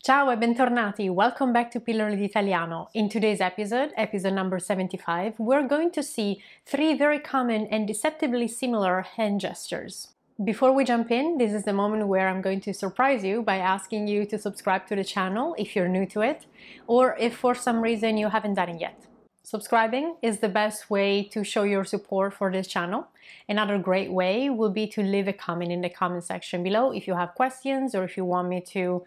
Ciao e bentornati, welcome back to Pillole d'Italiano. In today's episode, episode number 75, we're going to see three very common and deceptively similar hand gestures. Before we jump in, this is the moment where I'm going to surprise you by asking you to subscribe to the channel if you're new to it, or if for some reason you haven't done it yet. Subscribing is the best way to show your support for this channel. Another great way will be to leave a comment in the comment section below if you have questions or if you want me to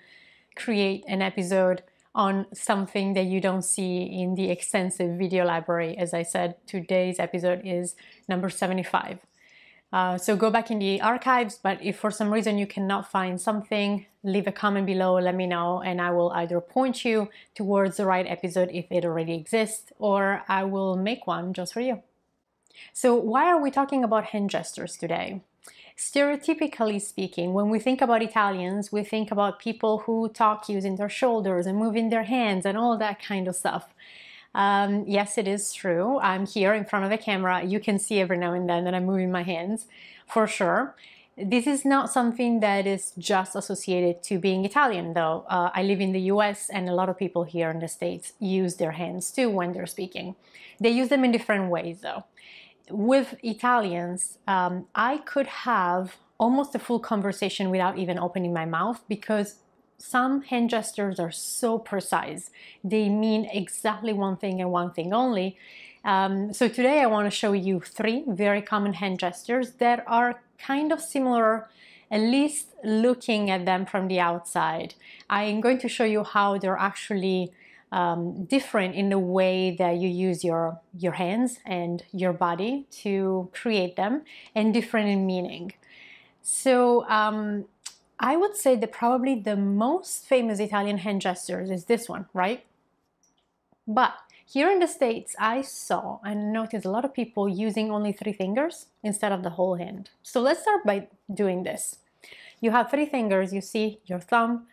create an episode on something that you don't see in the extensive video library. As I said, today's episode is number 75. Uh, so go back in the archives, but if for some reason you cannot find something, leave a comment below, let me know, and I will either point you towards the right episode if it already exists, or I will make one just for you. So why are we talking about hand gestures today? Stereotypically speaking, when we think about Italians, we think about people who talk using their shoulders and moving their hands and all that kind of stuff. Um, yes, it is true. I'm here in front of the camera. You can see every now and then that I'm moving my hands, for sure. This is not something that is just associated to being Italian, though. Uh, I live in the US, and a lot of people here in the States use their hands too when they're speaking. They use them in different ways, though with Italians, um, I could have almost a full conversation without even opening my mouth because some hand gestures are so precise. They mean exactly one thing and one thing only. Um, so today I want to show you three very common hand gestures that are kind of similar, at least looking at them from the outside. I am going to show you how they're actually um, different in the way that you use your your hands and your body to create them, and different in meaning. So um, I would say that probably the most famous Italian hand gestures is this one, right? But here in the States, I saw and noticed a lot of people using only three fingers instead of the whole hand. So let's start by doing this. You have three fingers, you see your thumb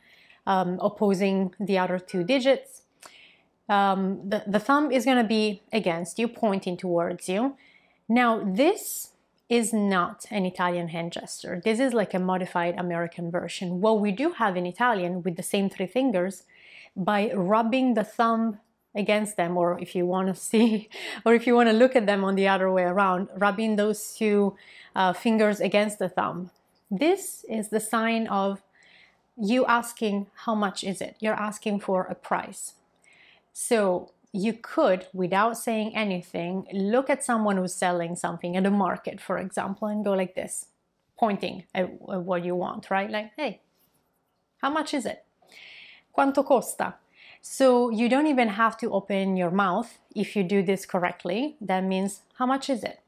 um, opposing the other two digits, um, the, the thumb is going to be against you, pointing towards you. Now, this is not an Italian hand gesture. This is like a modified American version. What we do have in Italian with the same three fingers, by rubbing the thumb against them, or if you want to see, or if you want to look at them on the other way around, rubbing those two uh, fingers against the thumb. This is the sign of you asking how much is it? You're asking for a price. So you could, without saying anything, look at someone who's selling something at a market, for example, and go like this, pointing at, what you want, right? Like, hey, how much is it? Quanto costa? So you don't even have to open your mouth if you do this correctly. That means, how much is it?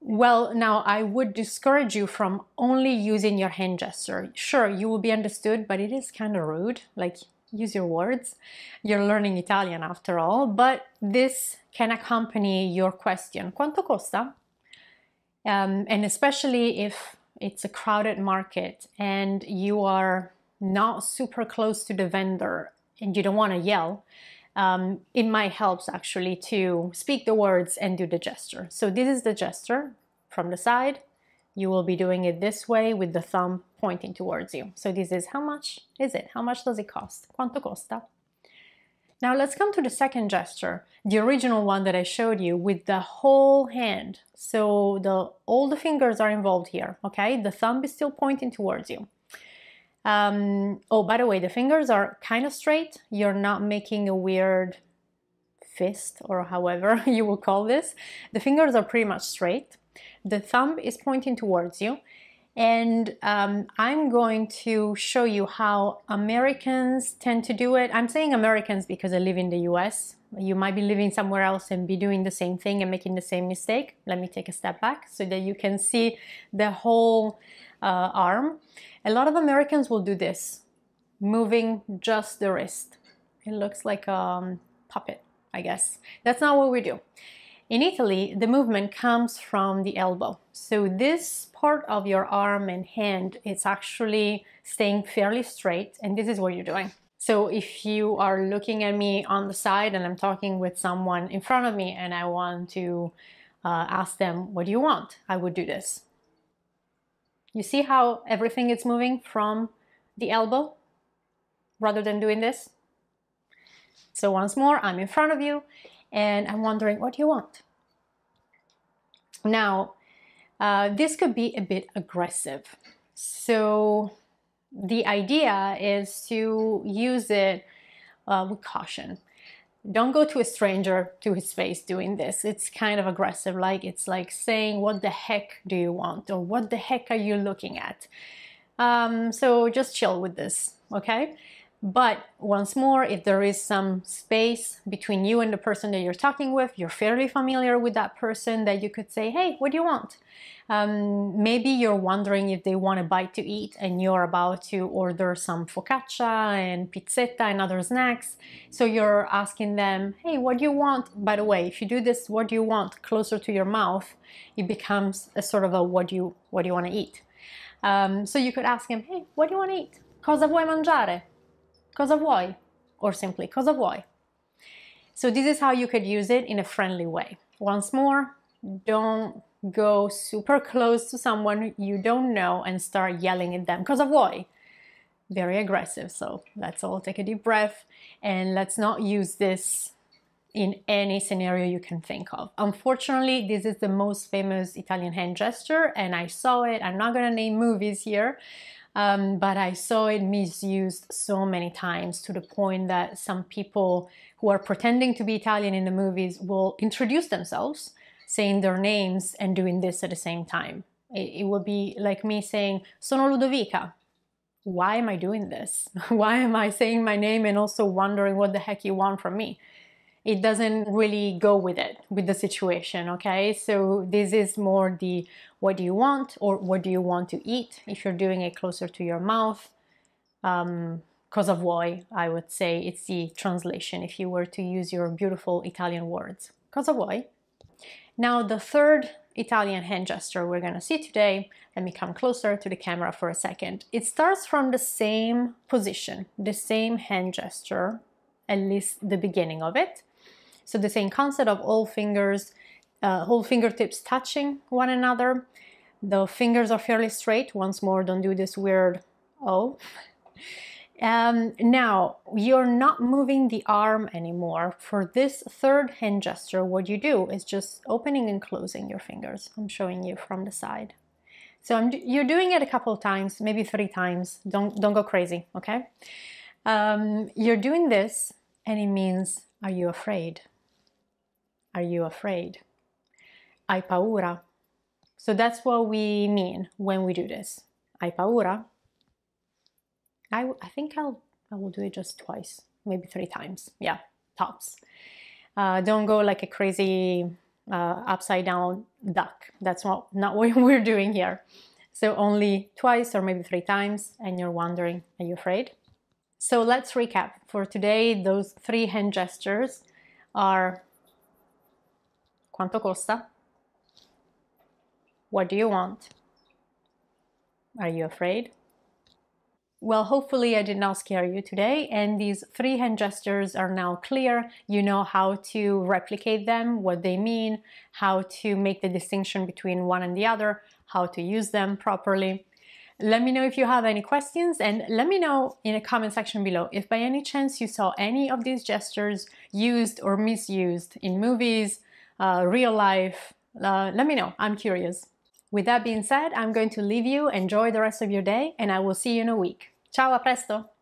Well, now I would discourage you from only using your hand gesture. Sure, you will be understood, but it is kind of rude. Like use your words. You're learning Italian after all, but this can accompany your question. Quanto costa? Um, and especially if it's a crowded market and you are not super close to the vendor and you don't want to yell, um, it might help actually to speak the words and do the gesture. So this is the gesture from the side. You will be doing it this way with the thumb pointing towards you. So this is how much is it? How much does it cost? Quanto costa? Now let's come to the second gesture, the original one that I showed you with the whole hand. So the all the fingers are involved here, okay? The thumb is still pointing towards you. Um, oh, by the way, the fingers are kind of straight. You're not making a weird fist or however you will call this. The fingers are pretty much straight. The thumb is pointing towards you and um, I'm going to show you how Americans tend to do it. I'm saying Americans because I live in the US. You might be living somewhere else and be doing the same thing and making the same mistake. Let me take a step back so that you can see the whole uh, arm. A lot of Americans will do this, moving just the wrist. It looks like a um, puppet, I guess. That's not what we do. In Italy, the movement comes from the elbow. So this part of your arm and hand is actually staying fairly straight and this is what you're doing. So if you are looking at me on the side and I'm talking with someone in front of me and I want to uh, ask them, what do you want? I would do this. You see how everything is moving from the elbow? rather than doing this? So once more, I'm in front of you and I'm wondering, what you want? Now, uh, this could be a bit aggressive. So the idea is to use it uh, with caution. Don't go to a stranger to his face doing this. It's kind of aggressive, like it's like saying, What the heck do you want? or What the heck are you looking at? Um, so just chill with this, okay? But once more, if there is some space between you and the person that you're talking with, you're fairly familiar with that person, that you could say, hey, what do you want? Um, maybe you're wondering if they want a bite to eat and you're about to order some focaccia and pizzetta and other snacks. So you're asking them, hey, what do you want? By the way, if you do this, what do you want closer to your mouth, it becomes a sort of a what do you, what do you want to eat? Um, so you could ask him, hey, what do you want to eat? Cosa vuoi mangiare? Cosa vuoi? Or simply, cosa vuoi? So this is how you could use it in a friendly way. Once more, don't go super close to someone you don't know and start yelling at them. Cosa vuoi? Very aggressive. So let's all take a deep breath and let's not use this in any scenario you can think of. Unfortunately, this is the most famous Italian hand gesture and I saw it. I'm not gonna name movies here, um, but I saw it misused so many times to the point that some people who are pretending to be Italian in the movies will introduce themselves, saying their names and doing this at the same time. It, it would be like me saying, Sono Ludovica. Why am I doing this? Why am I saying my name and also wondering what the heck you want from me? It doesn't really go with it, with the situation, okay? So this is more the what do you want or what do you want to eat if you're doing it closer to your mouth. Um, cosa vuoi, I would say it's the translation if you were to use your beautiful Italian words. Cosa vuoi? Now the third Italian hand gesture we're gonna see today, let me come closer to the camera for a second. It starts from the same position, the same hand gesture, at least the beginning of it. So the same concept of all fingers, uh, whole fingertips touching one another. The fingers are fairly straight. Once more, don't do this weird oh. Um, now, you're not moving the arm anymore. For this third hand gesture, what you do is just opening and closing your fingers. I'm showing you from the side. So I'm, you're doing it a couple of times, maybe three times. Don't, don't go crazy, okay? Um, you're doing this and it means, are you afraid? Are you afraid? Hai paura? So that's what we mean when we do this. Hai paura? I, I think I'll I will do it just twice, maybe three times. Yeah, tops. Uh, don't go like a crazy uh, upside down duck. That's not, not what we're doing here. So only twice or maybe three times, and you're wondering, are you afraid? So let's recap. For today, those three hand gestures are Quanto costa? What do you want? Are you afraid? Well, hopefully I did not scare you today and these three hand gestures are now clear. You know how to replicate them, what they mean, how to make the distinction between one and the other, how to use them properly. Let me know if you have any questions and let me know in a comment section below if by any chance you saw any of these gestures used or misused in movies, uh, real life, uh, let me know. I'm curious. With that being said, I'm going to leave you. Enjoy the rest of your day, and I will see you in a week. Ciao, a presto!